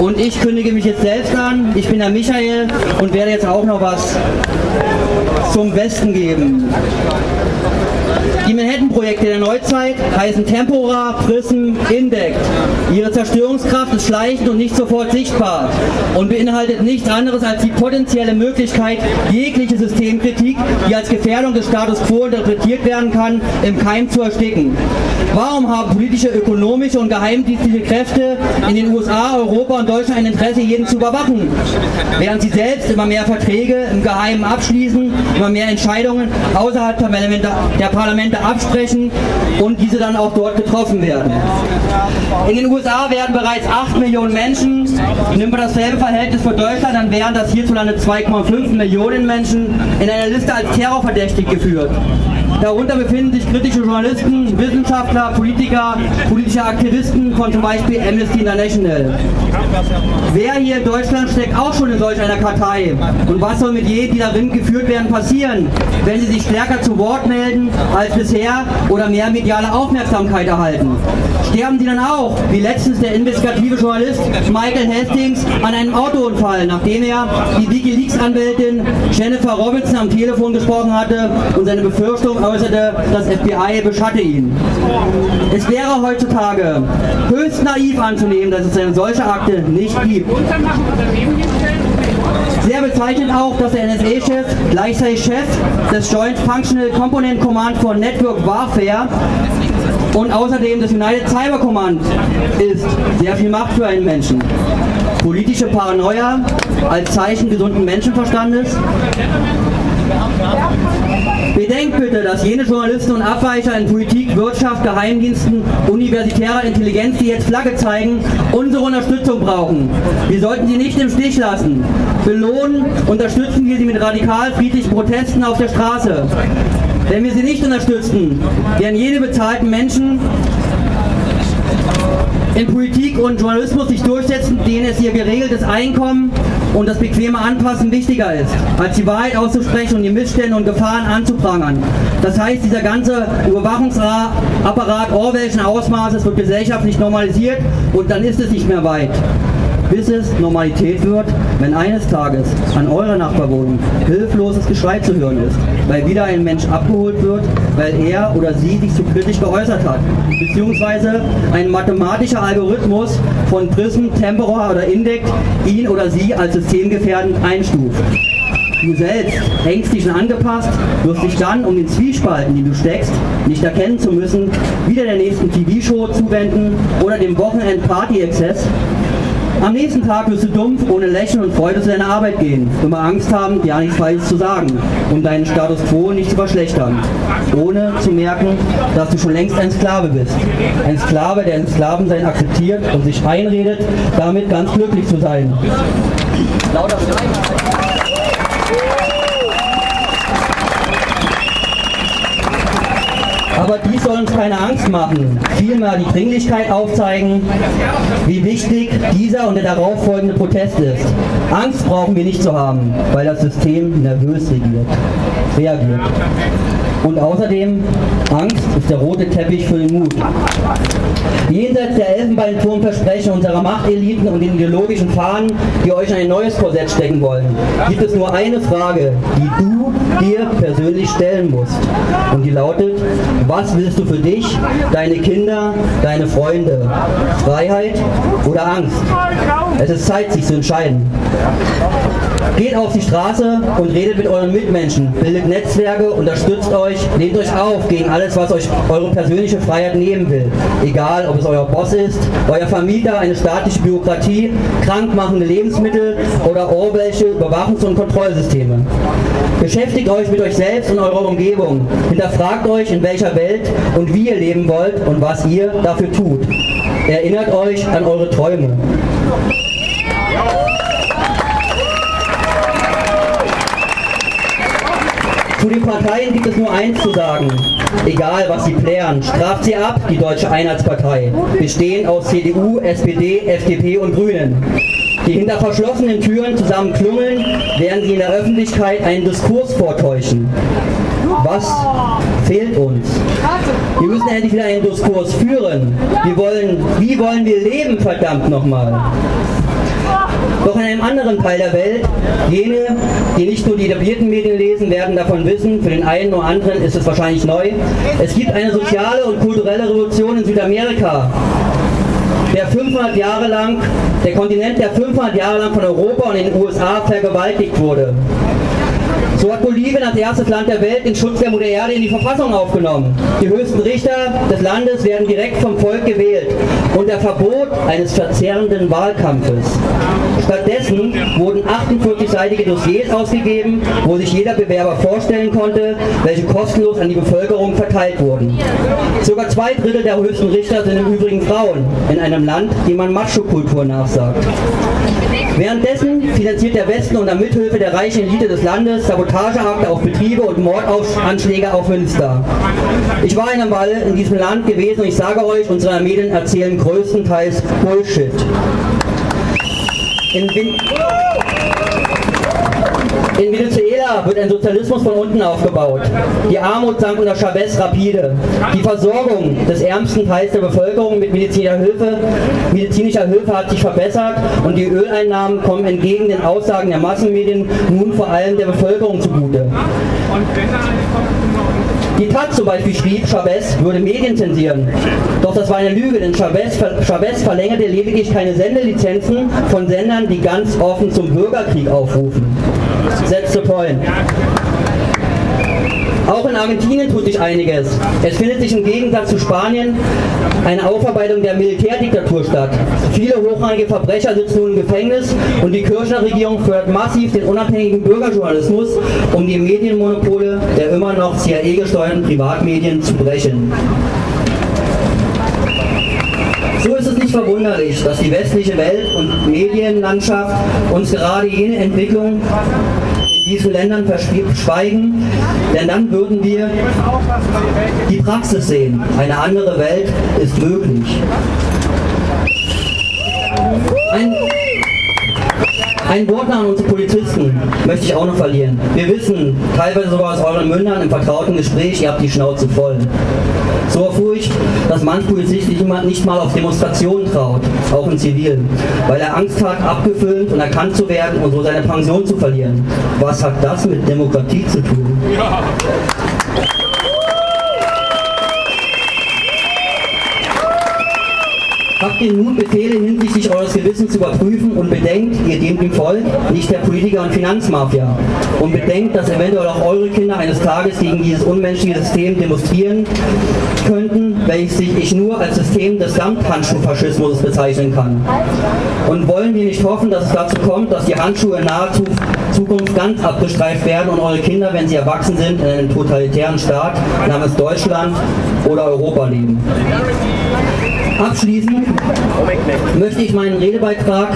Und ich kündige mich jetzt selbst an. Ich bin der Michael und werde jetzt auch noch was zum Besten geben. Die Manhattan-Projekte der Neuzeit heißen Tempora, Prism, Indect. Ihre Zerstörungskraft ist schleichend und nicht sofort sichtbar und beinhaltet nichts anderes als die potenzielle Möglichkeit, jegliche Systemkritik, die als Gefährdung des Status quo interpretiert werden kann, im Keim zu ersticken. Warum haben politische, ökonomische und geheimdienstliche Kräfte in den USA, Europa und Deutschland ein Interesse, jeden zu überwachen? Während sie selbst immer mehr Verträge im Geheimen abschließen, immer mehr Entscheidungen außerhalb der Parlamente absprechen und diese dann auch dort getroffen werden. In den USA werden bereits 8 Millionen Menschen, nimmt man dasselbe Verhältnis für Deutschland, dann wären das hierzulande 2,5 Millionen Menschen in einer Liste als terrorverdächtig geführt. Darunter befinden sich kritische Journalisten, Wissenschaftler, Politiker, politische Aktivisten von zum Beispiel Amnesty International. Wer hier in Deutschland steckt auch schon in solch einer Kartei? Und was soll mit jedem, die darin geführt werden, passieren, wenn sie sich stärker zu Wort melden als bisher oder mehr mediale Aufmerksamkeit erhalten? Sterben sie dann auch, wie letztens der investigative Journalist Michael Hastings an einem Autounfall, nachdem er die Wikileaks-Anwältin Jennifer Robinson am Telefon gesprochen hatte und seine Befürchtung äußerte, das FBI beschatte ihn. Es wäre heutzutage höchst naiv anzunehmen, dass es eine solche Akte nicht gibt. Sehr bezeichnend auch, dass der NSA-Chef gleichzeitig Chef des Joint Functional Component Command for Network Warfare und außerdem des United Cyber Command ist. Sehr viel Macht für einen Menschen. Politische Paranoia als Zeichen gesunden Menschenverstandes Bedenkt bitte, dass jene Journalisten und Abweicher in Politik, Wirtschaft, Geheimdiensten, universitärer Intelligenz, die jetzt Flagge zeigen, unsere Unterstützung brauchen. Wir sollten sie nicht im Stich lassen. Belohnen unterstützen wir sie mit radikal friedlichen Protesten auf der Straße. Wenn wir sie nicht unterstützen, werden jene bezahlten Menschen in Politik und Journalismus sich durchsetzen, denen es ihr geregeltes Einkommen und das bequeme Anpassen wichtiger ist, als die Wahrheit auszusprechen und die Missstände und Gefahren anzuprangern. Das heißt, dieser ganze Überwachungsapparat Orwellschen Ausmaßes wird gesellschaftlich normalisiert und dann ist es nicht mehr weit bis es Normalität wird, wenn eines Tages an eurer Nachbarwohnung hilfloses Geschrei zu hören ist, weil wieder ein Mensch abgeholt wird, weil er oder sie sich zu kritisch geäußert hat, beziehungsweise ein mathematischer Algorithmus von Prism, Tempora oder Indect ihn oder sie als systemgefährdend einstuft. Du selbst, ängstlich und angepasst, wirst dich dann, um den Zwiespalt, in den du steckst, nicht erkennen zu müssen, wieder der nächsten TV-Show zuwenden oder dem Wochenend-Party-Exzess, am nächsten Tag wirst du dumpf, ohne Lächeln und Freude zu deiner Arbeit gehen, immer Angst haben, dir nichts Falsches zu sagen, um deinen Status quo nicht zu verschlechtern, ohne zu merken, dass du schon längst ein Sklave bist. Ein Sklave, der ein Sklavensein akzeptiert und sich einredet, damit ganz glücklich zu sein. Lauter Aber dies soll uns keine Angst machen, vielmehr die Dringlichkeit aufzeigen, wie wichtig dieser und der darauffolgende Protest ist. Angst brauchen wir nicht zu haben, weil das System nervös regiert, reagiert. Und außerdem, Angst ist der rote Teppich für den Mut. Jenseits der Elfenbeinturmversprechen unserer Machteliten und den ideologischen Fahnen, die euch in ein neues Korsett stecken wollen, gibt es nur eine Frage, die du dir persönlich stellen musst. Und die lautet, was willst du für dich, deine Kinder, deine Freunde? Freiheit oder Angst? Es ist Zeit, sich zu entscheiden. Geht auf die Straße und redet mit euren Mitmenschen, bildet Netzwerke, unterstützt euch, nehmt euch auf gegen alles, was euch eure persönliche Freiheit nehmen will. Egal, ob es euer Boss ist, euer Vermieter, eine staatliche Bürokratie, krankmachende Lebensmittel oder irgendwelche Überwachungs- und Kontrollsysteme. Beschäftigt euch mit euch selbst und eurer Umgebung. Hinterfragt euch, in welcher Welt und wie ihr leben wollt und was ihr dafür tut. Erinnert euch an eure Träume. Zu den Parteien gibt es nur eins zu sagen. Egal, was sie plären, straft sie ab, die Deutsche Einheitspartei, bestehend aus CDU, SPD, FDP und Grünen. Die hinter verschlossenen Türen zusammen klummeln, während sie in der Öffentlichkeit einen Diskurs vortäuschen. Was fehlt uns? Wir müssen endlich wieder einen Diskurs führen. Wir wollen, wie wollen wir leben, verdammt nochmal? Doch in einem anderen Teil der Welt, jene, die nicht nur die etablierten Medien lesen, werden davon wissen, für den einen oder anderen ist es wahrscheinlich neu, es gibt eine soziale und kulturelle Revolution in Südamerika, der 500 Jahre lang, der Kontinent, der 500 Jahre lang von Europa und den USA vergewaltigt wurde. So hat Bolivien als erstes Land der Welt den Schutz der Mutter Erde in die Verfassung aufgenommen. Die höchsten Richter des Landes werden direkt vom Volk gewählt unter Verbot eines verzerrenden Wahlkampfes. Stattdessen wurden 48-seitige Dossiers ausgegeben, wo sich jeder Bewerber vorstellen konnte, welche kostenlos an die Bevölkerung verteilt wurden. Sogar zwei Drittel der höchsten Richter sind im Übrigen Frauen, in einem Land, dem man Macho-Kultur nachsagt. Währenddessen finanziert der Westen unter Mithilfe der reichen Elite des Landes Sabotageakte auf Betriebe und Mordanschläge auf Münster. Ich war Weile in diesem Land gewesen und ich sage euch, unsere Medien erzählen größtenteils Bullshit. In, Vin in Venezuela wird ein Sozialismus von unten aufgebaut. Die Armut sank unter Chavez rapide. Die Versorgung des ärmsten Teils der Bevölkerung mit medizinischer Hilfe, medizinischer Hilfe hat sich verbessert und die Öleinnahmen kommen entgegen den Aussagen der Massenmedien nun vor allem der Bevölkerung zugute. Die Taz zum Beispiel schrieb, Chavez würde Medien zensieren. Doch das war eine Lüge, denn Chavez, Chavez verlängerte lediglich keine Sendelizenzen von Sendern, die ganz offen zum Bürgerkrieg aufrufen. That's the point. Auch in Argentinien tut sich einiges. Es findet sich im Gegensatz zu Spanien eine Aufarbeitung der Militärdiktatur statt. Viele hochrangige Verbrecher sitzen nun im Gefängnis und die Kirchner Regierung fördert massiv den unabhängigen Bürgerjournalismus, um die Medienmonopole der immer noch CIA-gesteuerten Privatmedien zu brechen. So ist es nicht verwunderlich, dass die westliche Welt und Medienlandschaft uns gerade jene Entwicklung diesen Ländern verschweigen, denn dann würden wir die Praxis sehen. Eine andere Welt ist möglich. Ein, ein Wort an unsere Polizisten möchte ich auch noch verlieren. Wir wissen, teilweise sogar aus euren Mündern im vertrauten Gespräch, ihr habt die Schnauze voll. So erfuhr ich, dass manch Polizist nicht mal auf Demonstrationen traut, auch in Zivil, weil er Angst hat, abgefilmt und erkannt zu werden und so seine Pension zu verlieren. Was hat das mit Demokratie zu tun? Ja. Habt ihr nun Befehle hinsichtlich eures Gewissens zu überprüfen und bedenkt, ihr dient dem Volk, nicht der Politiker und Finanzmafia. Und bedenkt, dass eventuell auch eure Kinder eines Tages gegen dieses unmenschliche System demonstrieren könnten, welches ich nur als System des Samthandschuhfaschismus bezeichnen kann. Und wollen wir nicht hoffen, dass es dazu kommt, dass die Handschuhe in naher Zukunft ganz abgestreift werden und eure Kinder, wenn sie erwachsen sind, in einem totalitären Staat namens Deutschland oder Europa leben. Abschließend möchte ich meinen Redebeitrag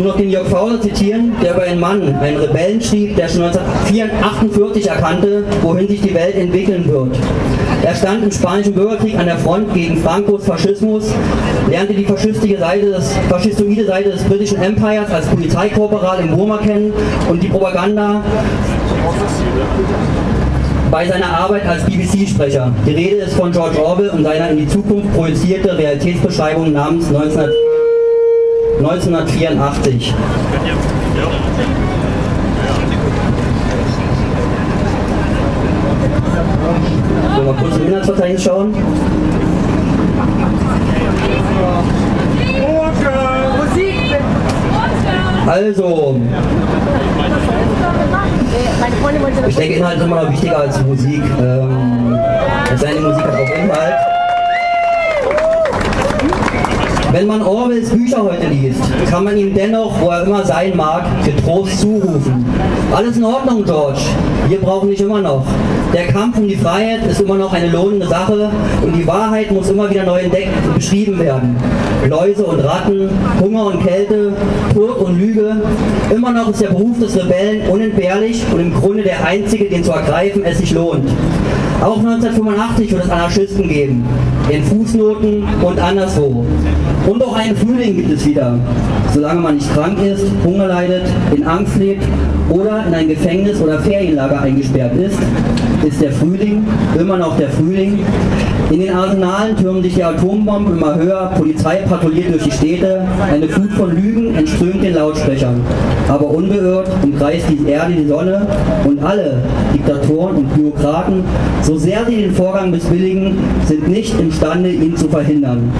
nur noch den Jörg Fauler zitieren, der über einen Mann, einen Rebellen schrieb, der schon 1948 erkannte, wohin sich die Welt entwickeln wird. Er stand im Spanischen Bürgerkrieg an der Front gegen Francos Faschismus, lernte die faschistische Seite des, faschistoide Seite des britischen Empires als Polizeikorporal im Burma kennen und die Propaganda bei seiner Arbeit als BBC-Sprecher. Die Rede ist von George Orwell und seiner in die Zukunft projizierte Realitätsbeschreibung namens 19, 1984. So, mal kurz im Inhaltsverzeichnis schauen. Also, ich denke, Inhalt ist immer noch wichtiger als Musik. Ähm, seine Musik hat auch Inhalt. Wenn man Orwells Bücher heute liest, kann man ihm dennoch, wo er immer sein mag, getrost zurufen. Alles in Ordnung, George. Wir brauchen dich immer noch. Der Kampf um die Freiheit ist immer noch eine lohnende Sache und die Wahrheit muss immer wieder neu entdeckt und beschrieben werden. Läuse und Ratten, Hunger und Kälte, Tod und Lüge. Immer noch ist der Beruf des Rebellen unentbehrlich und im Grunde der einzige, den zu ergreifen es sich lohnt. Auch 1985 wird es Anarchisten geben, in Fußnoten und anderswo. Und auch einen Frühling gibt es wieder, solange man nicht krank ist, Hunger leidet, in Angst lebt oder in ein Gefängnis oder Ferienlager eingesperrt ist ist der Frühling, immer noch der Frühling. In den Arsenalen türmen sich die Atombomben immer höher, Polizei patrouilliert durch die Städte, eine Flut von Lügen entströmt den Lautsprechern. Aber unbeirrt umkreist die Erde die Sonne und alle Diktatoren und Bürokraten, so sehr sie den Vorgang missbilligen, sind nicht imstande, ihn zu verhindern.